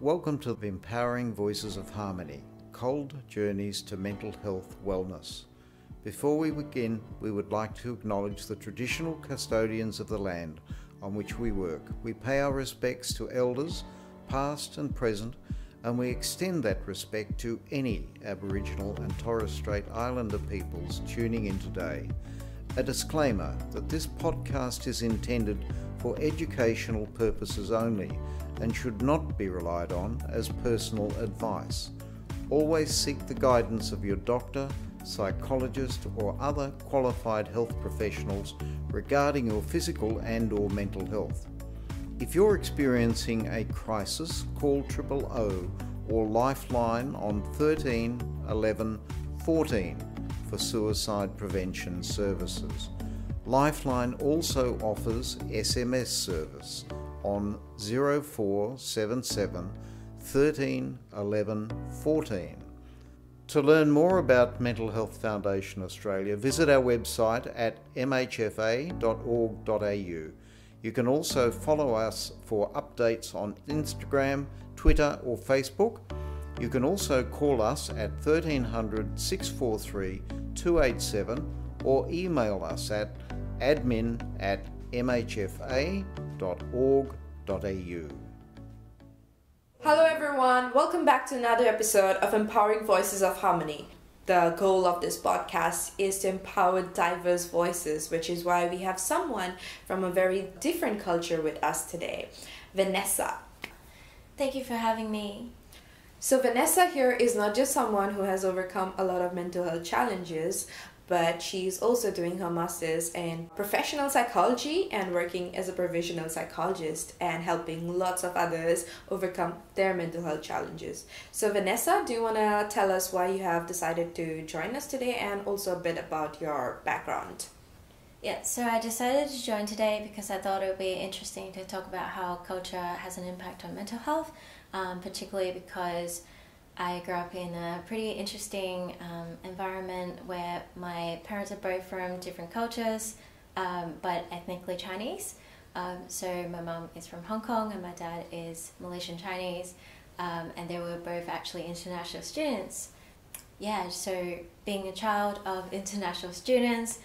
Welcome to the Empowering Voices of Harmony CALD Journeys to Mental Health Wellness. Before we begin, we would like to acknowledge the traditional custodians of the land on which we work. We pay our respects to elders, past and present, and we extend that respect to any Aboriginal and Torres Strait Islander peoples tuning in today. A disclaimer that this podcast is intended for educational purposes only and should not be relied on as personal advice. Always seek the guidance of your doctor, psychologist or other qualified health professionals regarding your physical and or mental health. If you're experiencing a crisis, call Triple O or Lifeline on 13 11 14 for suicide prevention services. Lifeline also offers SMS service on 0477 13 11 14. To learn more about Mental Health Foundation Australia, visit our website at mhfa.org.au. You can also follow us for updates on Instagram, Twitter, or Facebook. You can also call us at 1300 643 287 or email us at admin at mhfa.org.au. Hello, everyone. Welcome back to another episode of Empowering Voices of Harmony. The goal of this podcast is to empower diverse voices, which is why we have someone from a very different culture with us today, Vanessa. Thank you for having me. So, Vanessa here is not just someone who has overcome a lot of mental health challenges, but she's also doing her master's in professional psychology and working as a provisional psychologist and helping lots of others overcome their mental health challenges. So, Vanessa, do you want to tell us why you have decided to join us today and also a bit about your background? Yeah, so I decided to join today because I thought it would be interesting to talk about how culture has an impact on mental health, um, particularly because I grew up in a pretty interesting um, environment where my parents are both from different cultures, um, but ethnically Chinese. Um, so my mum is from Hong Kong and my dad is Malaysian Chinese, um, and they were both actually international students. Yeah, so being a child of international students,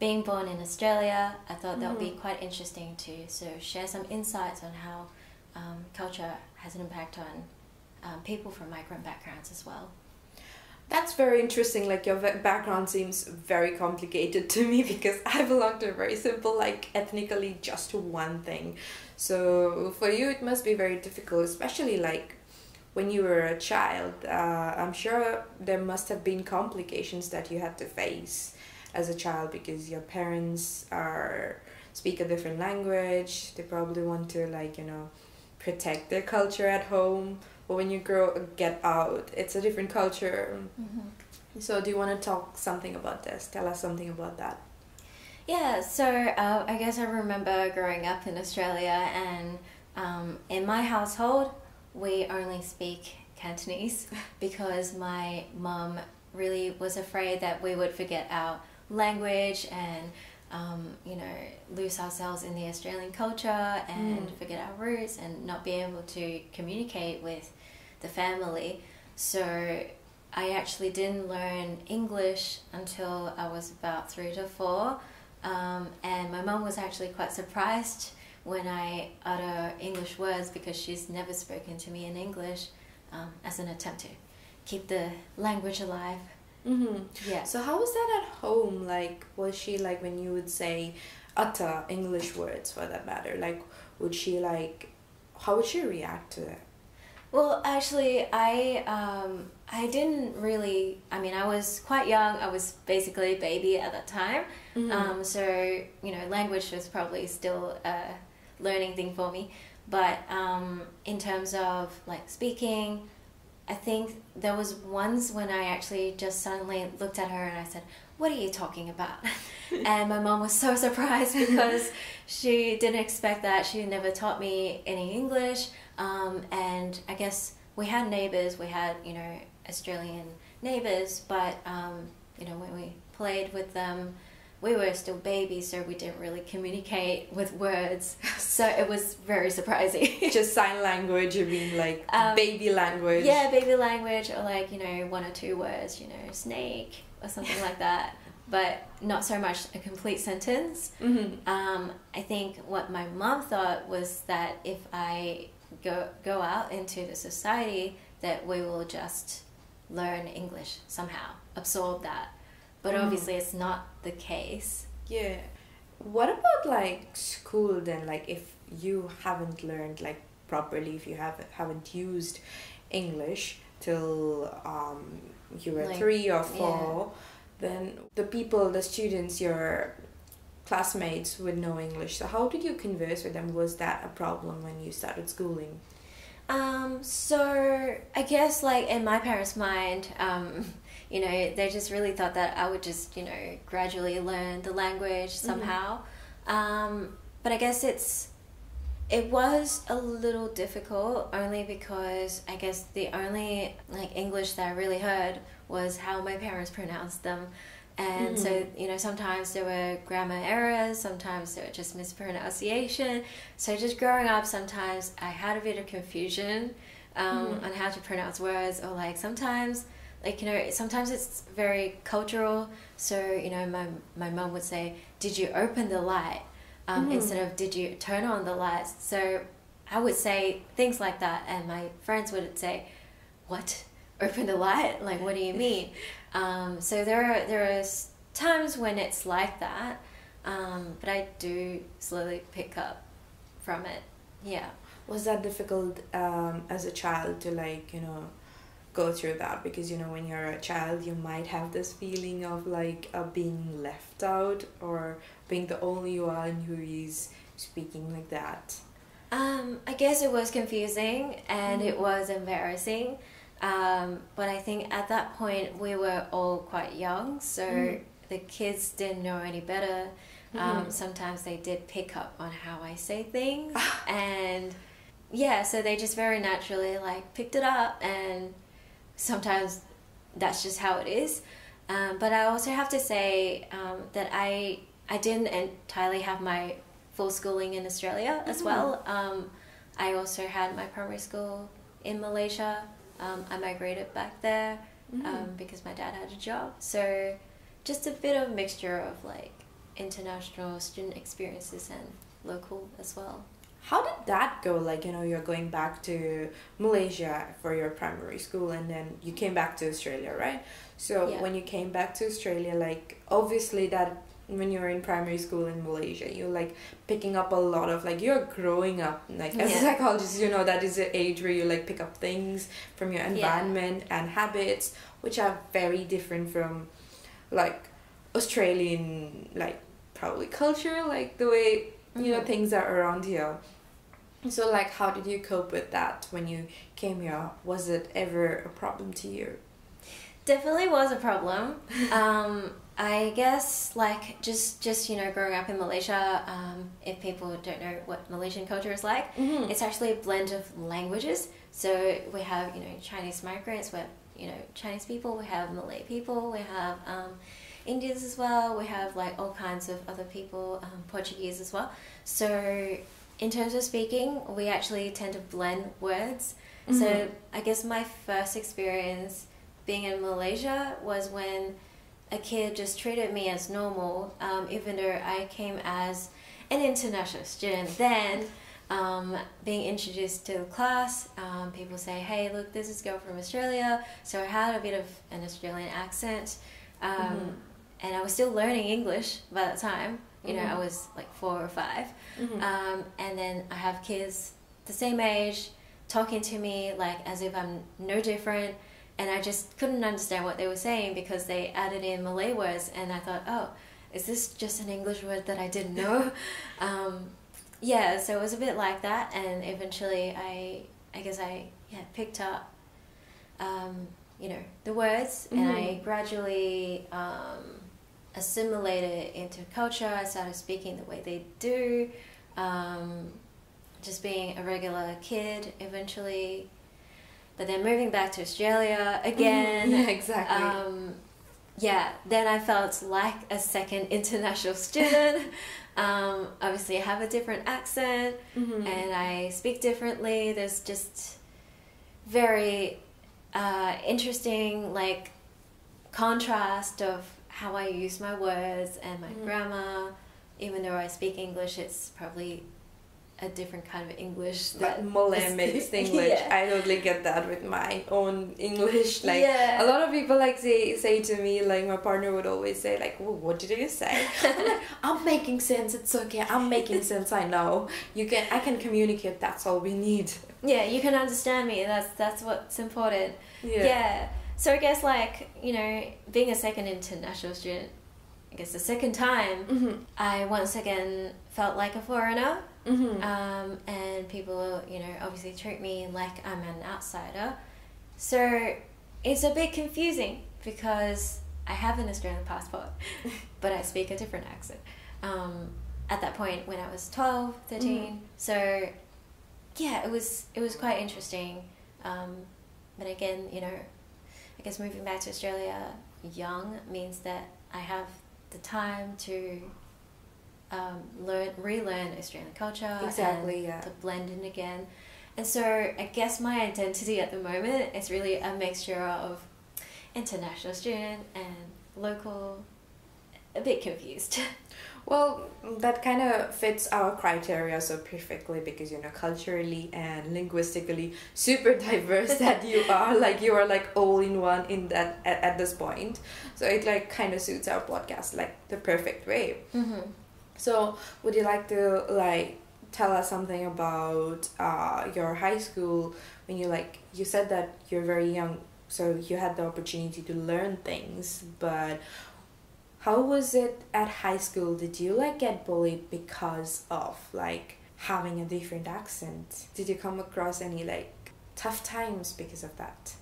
being born in Australia, I thought that would be Mhm. quite interesting to of share some insights on how um, culture has an impact on um, people from migrant backgrounds as well. That's very interesting. Like your background seems very complicated to me because I belong to a very simple, like ethnically just one thing. So for you, it must be very difficult, especially like when you were a child. Uh, I'm sure there must have been complications that you had to face as a child because your parents are speak a different language. They probably want to like you know protect their culture at home but when you grow get out it's a different culture. So do you want to talk something about this? Tell us something about that. Yeah, so uh, I guess I remember growing up in Australia, and um, in my household, we only speak Cantonese because my mum really was afraid that we would forget our language and um, you know lose ourselves in the Australian culture and Mm. forget our roots and not be able to communicate with the family. So I actually didn't learn English until I was about three to four. Um, and my mum was actually quite surprised when I utter English words because she's never spoken to me in English um, as an attempt to keep the language alive. Mm-hmm. Yeah. so how was that at home like was she like when you would say utter english words for that matter like would she like how would she react to it Well, actually, I um, I didn't really. I mean, I was quite young. I was basically a baby at that time. Um, so you know, language was probably still a learning thing for me. But um, in terms of like speaking, I think there was once when I actually just suddenly looked at her and I said, "What are you talking about?" and my mom was so surprised because she didn't expect that. She never taught me any English, um, and I guess we had neighbors. We had you know Australian neighbors, but um, you know when we played with them we were still babies, so we didn't really communicate with words. So it was very surprising. Just sign language, you mean like Um, baby language? yeah, baby language, or like, you know, one or two words, you know, snake or something like that. But not so much a complete sentence. Mm-hmm. Um, I think what my mom thought was that if I go go out into the society, that we will just learn English somehow, absorb that. But Mm. obviously, it's not the case. Yeah. What about like school then? Like if you haven't learned like properly, if you haven't haven't used English till um you were Like, three or four, then the people, the students, your classmates would know English. So how did you converse with them? Was that a problem when you started schooling? Um, so I guess like in my parents' mind, um, you know, they just really thought that I would just, you know, gradually learn the language somehow. Um, but I guess it's it was a little difficult only because I guess the only like English that I really heard was how my parents pronounced them. And so, you know, sometimes there were grammar errors, sometimes there were just mispronunciation. So, just growing up, sometimes I had a bit of confusion um, on how to pronounce words, or like sometimes, like, you know, sometimes it's very cultural. So, you know, my, my mum would say, Did you open the light? Um, Instead of, Did you turn on the lights? So, I would say things like that, and my friends would say, What? Open the light? Like, what do you mean? Um, so there are there are times when it's like that, um, but I do slowly pick up from it. Yeah. Was that difficult um, as a child to like you know go through that because you know when you're a child you might have this feeling of like uh, being left out or being the only one who is speaking like that. Um, I guess it was confusing and it was embarrassing. Um, but I think at that point we were all quite young, so Mhm. the kids didn't know any better. Um, Mhm. sometimes they did pick up on how I say things, and yeah, so they just very naturally like picked it up, and sometimes that's just how it is. Um, but I also have to say um, that I I didn't entirely have my full schooling in Australia as Mhm. well. Um, I also had my primary school in Malaysia. Um, I migrated back there Mm-hmm. um, because my dad had a job. So just a bit of a mixture of like international student experiences and local as well. How did that go? Like, you know, you're going back to Malaysia for your primary school and then you came back to Australia, right? So Yeah. when you came back to Australia, like, obviously that when you were in primary school in Malaysia, you're like picking up a lot of like you're growing up like as a psychologist, you know that is the age where you like pick up things from your Yeah. environment and habits which are very different from like Australian like probably culture, like the way you know Mhm. things are around here. So like how did you cope with that when you came here? Was it ever a problem to you? Definitely was a problem. um, I guess like just just you know growing up in Malaysia, um, if people don't know what Malaysian culture is like, Mm-hmm. it's actually a blend of languages. So we have you know Chinese migrants, we have you know Chinese people, we have Malay people, we have um, Indians as well, we have like all kinds of other people, um, Portuguese as well. So in terms of speaking, we actually tend to blend words. So Mhm. I guess my first experience being in Malaysia was when a kid just treated me as normal, um, even though I came as an international student. Then, um, being introduced to the class, um, people say, "Hey, look, this is girl from Australia." So I had a bit of an Australian accent, um, Mhm. And I was still learning English by that time. You know, Mhm. I was like four or 5 Mhm. um, and then I have kids the same age talking to me like as if I'm no different. And I just couldn't understand what they were saying because they added in Malay words. And I thought, oh, is this just an English word that I didn't know? um, yeah, so it was a bit like that. And eventually I, I guess I yeah, picked up, um, you know, the words and I Mhm. gradually um, assimilated into culture. I started speaking the way they do, um, just being a regular kid eventually. But then moving back to Australia again. Yeah, exactly. Um, yeah, then I felt like a second international student. um, obviously, I have a different accent Mhm. and I speak differently. There's just very uh, interesting, like, contrast of how I use my words and my Mhm. grammar. Even though I speak English, it's probably a different kind of English. That Malayan mixed English. Yeah. I totally get that with my own English. Like Yeah. a lot of people like say say to me, like my partner would always say, like, well, what did you say? I'm like, I'm making sense, it's okay, I'm making sense, I know. You can I can communicate, that's all we need. yeah, you can understand me. That's that's what's important. Yeah. So I guess like you know, being a second international student, I guess the second time, Mm-hmm. I once again felt like a foreigner. Mm-hmm. Um, and people, you know, obviously treat me like I'm an outsider. So it's a bit confusing because I have an Australian passport, but I speak a different accent. Um, at that point when I was 12, 13. So yeah, it was it was quite interesting. Um, but again, you know, I guess moving back to Australia young means that I have the time to um, learn, relearn Australian culture, Exactly, and yeah. to blend in again. And so I guess my identity at the moment is really a mixture of international student and local. A bit confused. Well, that kind of fits our criteria so perfectly because you know culturally and linguistically super diverse that you are. Like you are like all in one in that at, at this point. So it like kind of suits our podcast like the perfect way. mm-hmm. So would you like to like tell us something about uh, your high school when you like you said that you're very young so you had the opportunity to learn things but how was it at high school did you like get bullied because of like having a different accent did you come across any like tough times because of that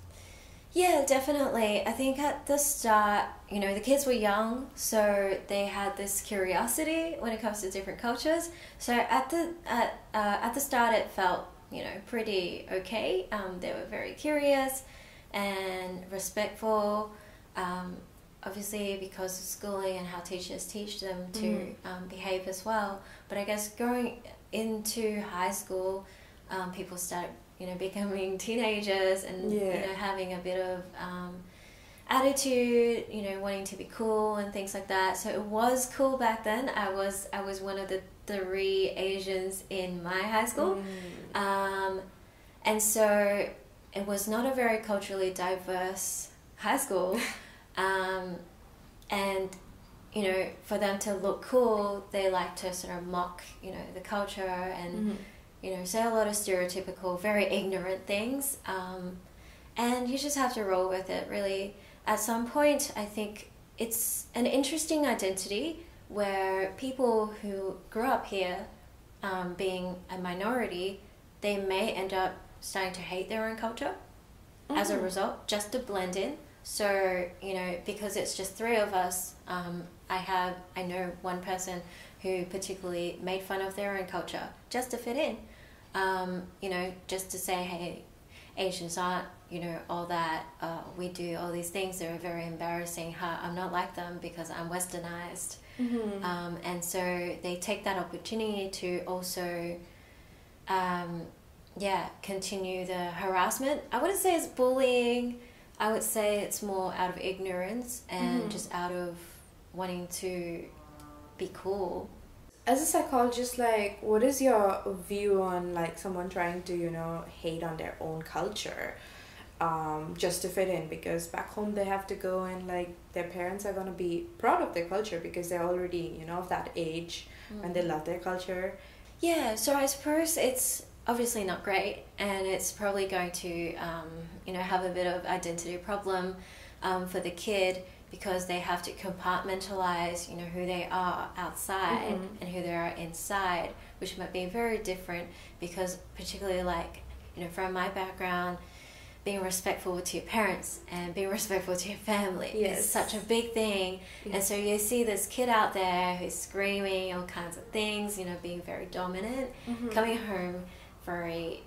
Yeah, definitely. I think at the start, you know, the kids were young, so they had this curiosity when it comes to different cultures. So at the at uh, at the start, it felt you know pretty okay. Um, they were very curious and respectful. Um, obviously, because of schooling and how teachers teach them to Mhm. um, behave as well. But I guess going into high school, um, people start you know becoming teenagers and you know having a bit of um, attitude you know wanting to be cool and things like that so it was cool back then i was i was one of the three asians in my high school Mm. um, and so it was not a very culturally diverse high school um, and you know for them to look cool they like to sort of mock you know the culture and Mhm. you know, say a lot of stereotypical, very ignorant things. Um, and you just have to roll with it, really. At some point, I think it's an interesting identity where people who grew up here, um, being a minority, they may end up starting to hate their own culture as a Mhm. result, just to blend in. So, you know, because it's just three of us, um, I have, I know one person who particularly made fun of their own culture just to fit in. Um, you know, just to say, hey, Asians aren't, you know, all that. Uh, we do all these things that are very embarrassing. Ha, I'm not like them because I'm westernized. Mhm. Um, and so they take that opportunity to also, um, yeah, continue the harassment. I wouldn't say it's bullying. I would say it's more out of ignorance and Mhm. just out of wanting to be cool. as a psychologist like what is your view on like someone trying to you know hate on their own culture um, just to fit in because back home they have to go and like their parents are going to be proud of their culture because they're already you know of that age and they love their culture Yeah, so I suppose it's obviously not great, and it's probably going to, um, you know, have a bit of identity problem um, for the kid because they have to compartmentalize, you know, who they are outside Mhm. and who they are inside, which might be very different because particularly like, you know, from my background, being respectful to your parents and being respectful to your family Yes. is such a big thing. And so you see this kid out there who's screaming all kinds of things, you know, being very dominant, Mhm. coming home very,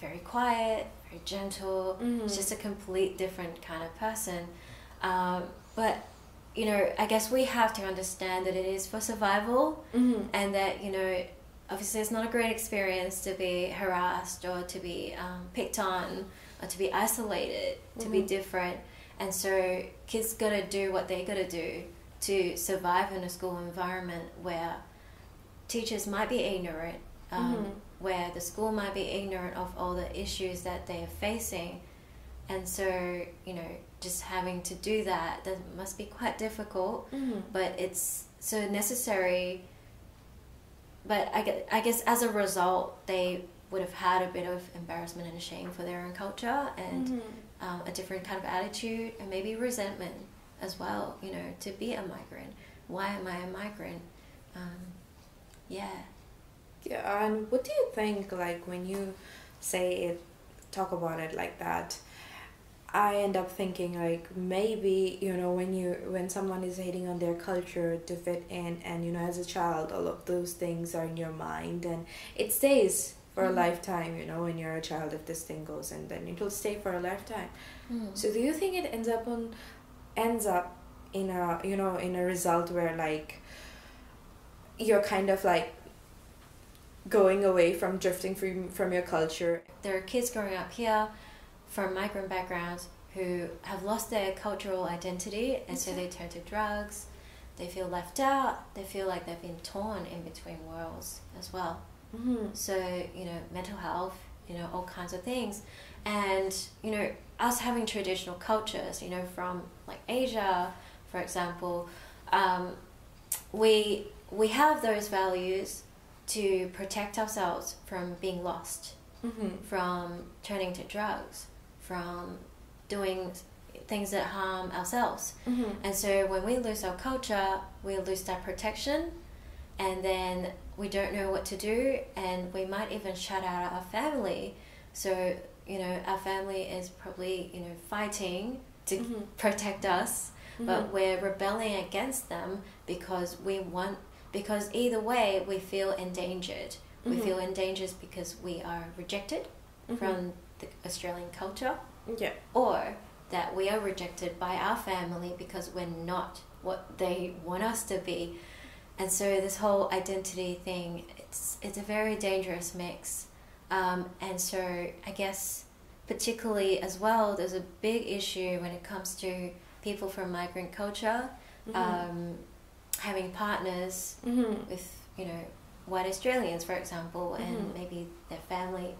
very quiet, very gentle. Mhm. It's just a complete different kind of person. Um, but you know, I guess we have to understand that it is for survival Mm-hmm. and that, you know, obviously it's not a great experience to be harassed or to be um, picked on or to be isolated, to be Mhm. different. And so kids gotta do what they gotta do to survive in a school environment where teachers might be ignorant, um, Mhm. Where the school might be ignorant of all the issues that they are facing. And so, you know, just having to do that, that must be quite difficult Mm-hmm. but it's so necessary. But I guess, I guess as a result, they would have had a bit of embarrassment and shame for their own culture and Mm-hmm. um, a different kind of attitude and maybe resentment as well. You know, to be a migrant. Why am I a migrant? Um, yeah. Yeah, and what do you think, like, when you say it, talk about it like that? I end up thinking like maybe you know when you when someone is hating on their culture to fit in and you know as a child all of those things are in your mind and it stays for Mhm. a lifetime you know when you're a child if this thing goes and then it will stay for a lifetime Mm. so do you think it ends up on ends up in a you know in a result where like you're kind of like going away from drifting from from your culture. There are kids growing up here from migrant backgrounds who have lost their cultural identity and so they turn to drugs. They feel left out. They feel like they've been torn in between worlds as well. Mm-hmm. so you know mental health you know all kinds of things. And you know us having traditional cultures you know from like asia for example um, we we have those values to protect ourselves from being lost Mm-hmm. from turning to drugs, from doing things that harm ourselves. Mm-hmm. And so when we lose our culture, we lose that protection, and then we don't know what to do, and we might even shut out our family. So, you know, our family is probably, you know, fighting to Mhm. protect us, but we're rebelling against them because we want, because either way, we feel endangered. We Mhm. feel endangered because we are rejected Mhm. from the Australian culture, yeah or that we are rejected by our family because we're not what they want us to be. And so this whole identity thing, it's it's a very dangerous mix. Um, and so I guess particularly as well, there's a big issue when it comes to people from migrant culture Mhm. um, having partners Mhm. with you know white Australians, for example, and Mhm. maybe their family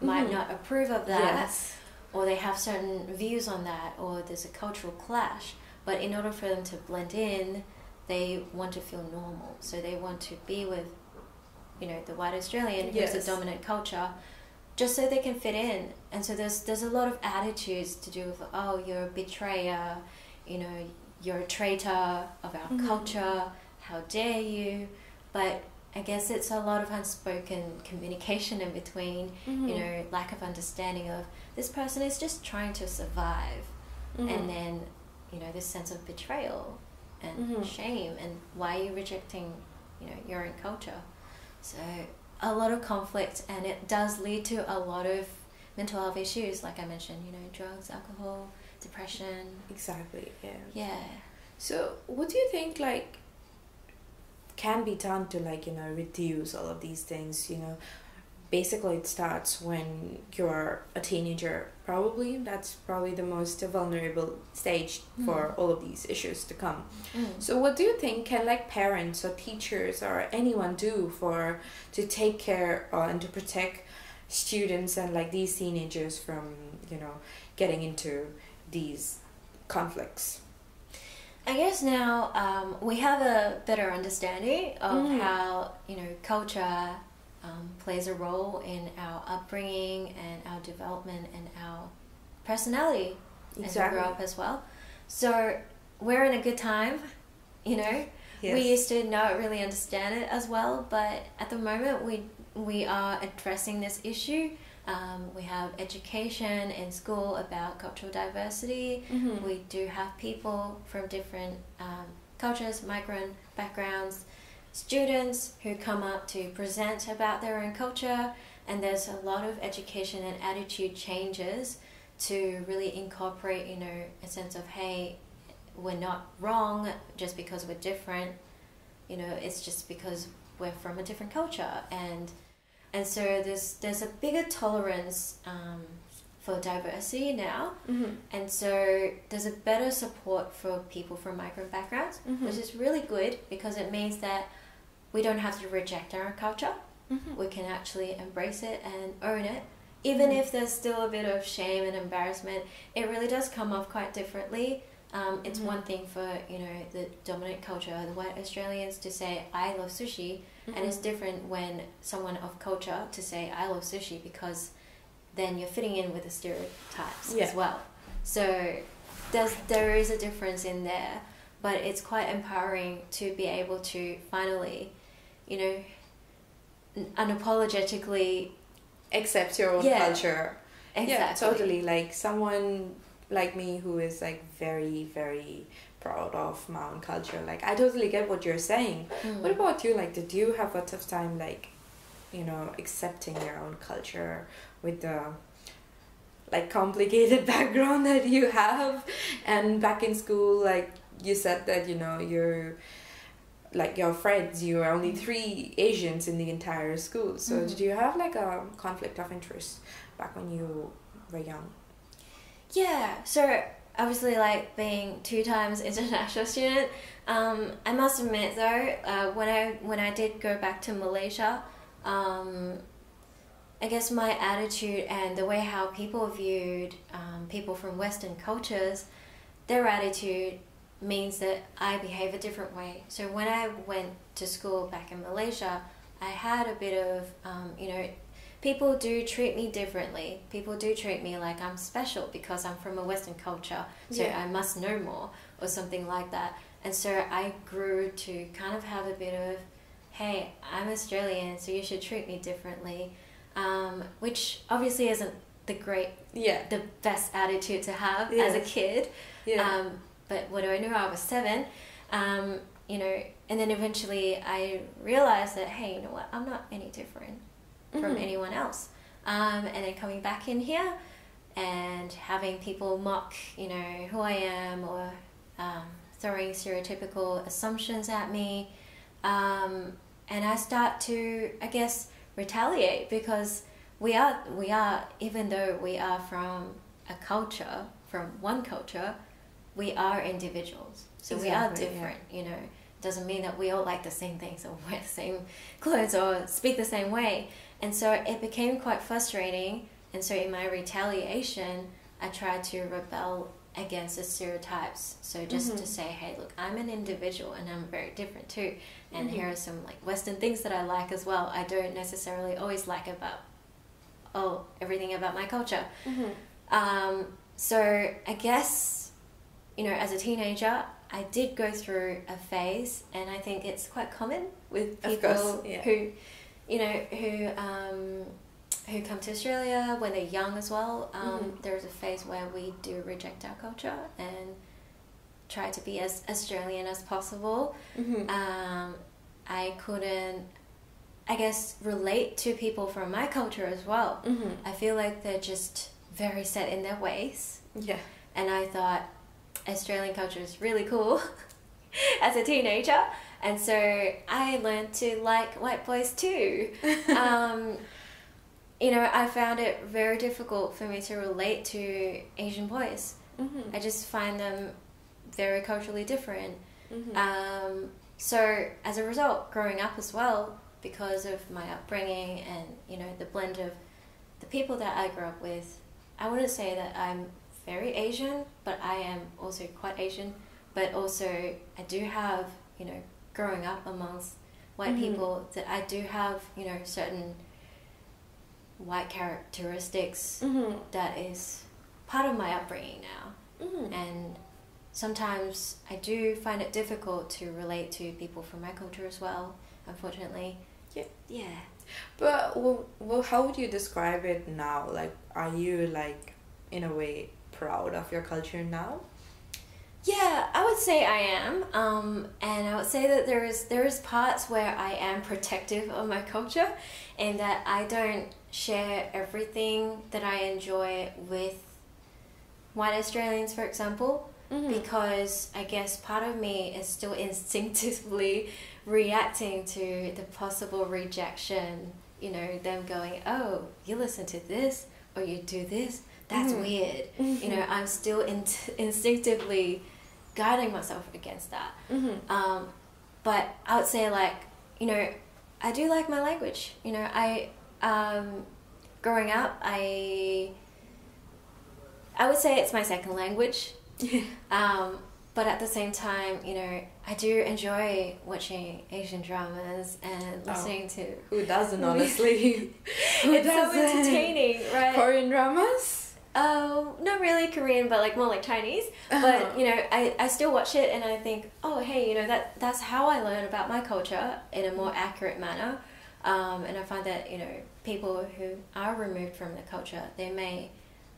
might Mhm. not approve of that, yes or they have certain views on that, or there's a cultural clash. But in order for them to blend in, they want to feel normal. So they want to be with, you know, the white Australian who's Yes. the dominant culture, just so they can fit in. And so there's there's a lot of attitudes to do with oh you're a betrayer, you know you're a traitor of our Mhm. culture. How dare you? But I guess it's a lot of unspoken communication in between Mhm. you know, lack of understanding of this person is just trying to survive, Mhm. and then, you know, this sense of betrayal and Mhm. shame, and why are you rejecting, you know, your own culture? So a lot of conflict, and it does lead to a lot of mental health issues, like I mentioned, you know, drugs, alcohol, depression. exactly yeah Yeah. So, what do you think like can be done to like you know reduce all of these things? You know, basically it starts when you're a teenager. Probably that's probably the most vulnerable stage for all of these issues to come. Mm. So, what do you think can like parents or teachers or anyone do for to take care uh, and to protect students and like these teenagers from you know getting into these conflicts? I guess now um, we have a better understanding of Mm. how you know culture um, plays a role in our upbringing and our development and our personality as we grow up as well. So we're in a good time, you know. We used to not really understand it as well, but at the moment we we are addressing this issue. Um, we have education in school about cultural diversity. Mhm. We do have people from different um, cultures, migrant backgrounds, students who come up to present about their own culture, and there's a lot of education and attitude changes to really incorporate, you know, a sense of hey, we're not wrong just because we're different. You know, it's just because we're from a different culture, and and so there's there's a bigger tolerance um, for diversity now, Mm-hmm. and so there's a better support for people from migrant backgrounds, Mhm. which is really good because it means that we don't have to reject our culture. Mm-hmm. We can actually embrace it and own it. Even Mhm. if there's still a bit of shame and embarrassment, it really does come off quite differently. Um, it's Mhm. one thing for you know the dominant culture, the white Australians, to say I love sushi, and Mm-hmm. it's different when someone of culture to say I love sushi because then you're fitting in with the stereotypes Yeah. as well. So there's there is a difference in there, but it's quite empowering to be able to finally, you know, unapologetically accept your own Yeah. culture. exactly. Yeah, totally. Like someone like me who is like very, very proud of my own culture. Like I totally get what you're saying. Mm. What about you? Like, did you have a tough time, like, you know, accepting your own culture with the like complicated background that you have? And back in school, like you said that you know you're like your friends, you were only three Asians in the entire school. So Mhm. did you have like a conflict of interest back when you were young? Yeah, so obviously, like being two times international student, um, I must admit though, uh, when I when I did go back to Malaysia, um, I guess my attitude and the way how people viewed um, people from Western cultures, their attitude means that I behave a different way. So when I went to school back in Malaysia, I had a bit of um, you know people do treat me differently. People do treat me like I'm special because I'm from a Western culture, so Yeah. I must know more or something like that. And so I grew to kind of have a bit of, hey, I'm Australian, so you should treat me differently, um, which obviously isn't the great, Yeah. the best attitude to have Yeah. as a kid. Yeah. Um, but what do I know? I was seven. Um, you know, and then eventually I realized that hey, you know what? I'm not any different from Mhm. anyone else. Um, and then coming back in here and having people mock, you know, who I am or um, throwing stereotypical assumptions at me. Um, and I start to, I guess, retaliate because we are, we are, even though we are from a culture, from one culture, we are individuals. So we are Exactly, yeah. different, you know. Doesn't mean that we all like the same things or wear the same clothes or speak the same way. And so it became quite frustrating. And so in my retaliation, I tried to rebel against the stereotypes. So just to Mhm. say, hey, look, I'm an individual and I'm very different too. And Mhm. here are some like Western things that I like as well. I don't necessarily always like about oh everything about my culture. Mhm. Um, so I guess, you know, as a teenager, I did go through a phase, and I think it's quite common with people yeah. who, you know, who um, who come to Australia when they're young as well. Um, Mhm. There's a phase where we do reject our culture and try to be as Australian as possible. Mhm. Um, I couldn't, I guess, relate to people from my culture as well. Mhm. I feel like they're just very set in their ways. Yeah. And I thought Australian culture is really cool as a teenager. And so I learned to like white boys too. um, you know, I found it very difficult for me to relate to Asian boys. Mhm. I just find them very culturally different. Mhm. Um, so as a result, growing up as well, because of my upbringing and you know the blend of the people that I grew up with, I wouldn't say that I'm very Asian, but I am also quite Asian. But also, I do have you know growing up amongst white Mhm. people that I do have you know certain white characteristics Mhm. that is part of my upbringing now Mhm. and sometimes I do find it difficult to relate to people from my culture as well. Unfortunately. Yeah. Yeah. But well, well, how would you describe it now? Like, are you like, in a way, proud of your culture now? Yeah, I would say I am, um, and I would say that there is there is parts where I am protective of my culture, and that I don't share everything that I enjoy with white Australians, for example. Mhm. because I guess part of me is still instinctively reacting to the possible rejection. You know, them going, "Oh, you listen to this or you do this. That's Mhm. weird." You know, I'm still in- instinctively guarding myself against that. Mhm. Um, but I would say like you know I do like my language. You know I um, growing up I I would say it's my second language. Um, but at the same time, you know, I do enjoy watching Asian dramas and Oh. listening to. Who doesn't, honestly? Who it's so doesn't? entertaining, right? Korean dramas? Oh, not really Korean, but like more like Chinese. Uh-huh. But you know, I, I still watch it and I think, oh hey, you know that that's how I learn about my culture in a more accurate manner. Um, and I find that you know people who are removed from the culture, they may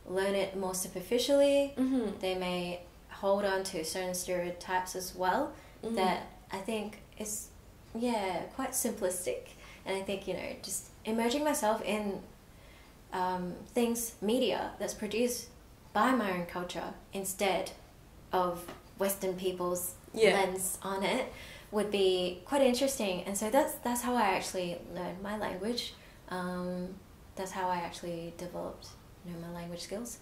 learn it more superficially. Mm-hmm. They may hold on to certain stereotypes as well. Mhm. That I think is yeah quite simplistic. And I think you know just immersing myself in um, things media that's produced by my own culture instead of Western people's Yeah. lens on it would be quite interesting. And so that's that's how I actually learned my language. Um, that's how I actually developed you know my language skills.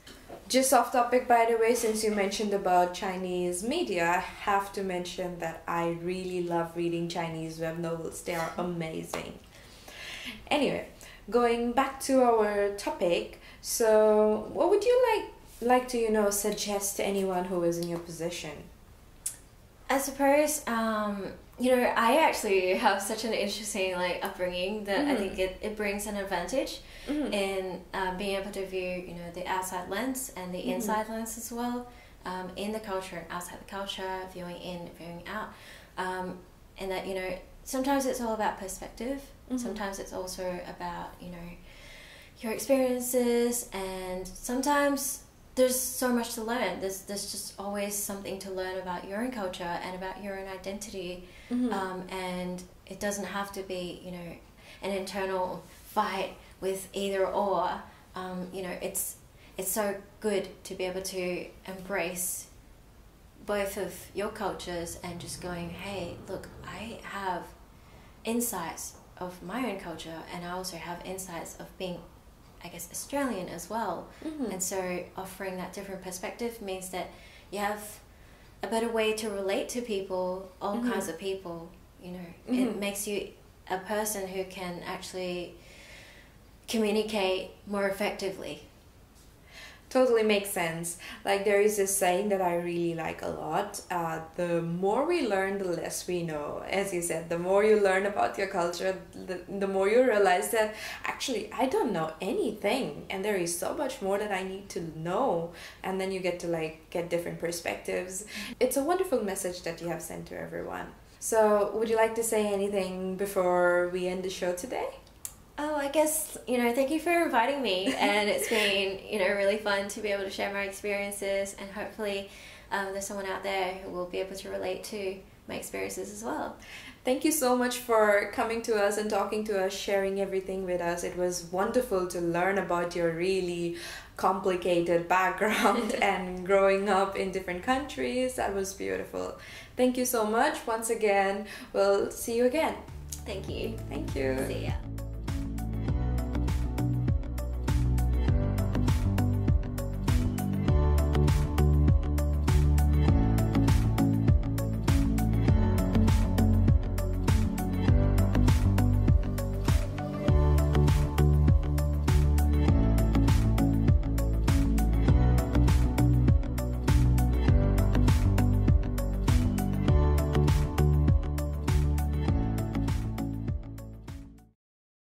Just off topic, by the way, since you mentioned about Chinese media, I have to mention that I really love reading Chinese web novels. They are amazing. Anyway, going back to our topic, so what would you like like to you know suggest to anyone who is in your position? I suppose um, you know I actually have such an interesting like upbringing that I Mhm. think it, it brings an advantage Mhm. in um, being able to view you know the outside lens and the Mhm. inside lens as well um, in the culture and outside the culture viewing in viewing out um, and that you know sometimes it's all about perspective Mhm. sometimes it's also about you know your experiences and sometimes there's so much to learn there's, there's just always something to learn about your own culture and about your own identity Mhm. um, and it doesn't have to be you know an internal fight with either or um, you know it's it's so good to be able to embrace both of your cultures and just going hey look i have insights of my own culture and i also have insights of being i guess australian as well Mhm. and so offering that different perspective means that you have a better way to relate to people, all Mhm. kinds of people. You know, Mhm. it makes you a person who can actually communicate more effectively. Totally makes sense. Like there is this saying that I really like a lot. Uh, the more we learn, the less we know. As you said, the more you learn about your culture, the, the more you realize that actually I don't know anything, and there is so much more that I need to know. And then you get to like get different perspectives. It's a wonderful message that you have sent to everyone. So, would you like to say anything before we end the show today? Oh, I guess, you know, thank you for inviting me. And it's been, you know, really fun to be able to share my experiences. And hopefully, um, there's someone out there who will be able to relate to my experiences as well. Thank you so much for coming to us and talking to us, sharing everything with us. It was wonderful to learn about your really complicated background and growing up in different countries. That was beautiful. Thank you so much once again. We'll see you again. Thank you. Thank you. See ya.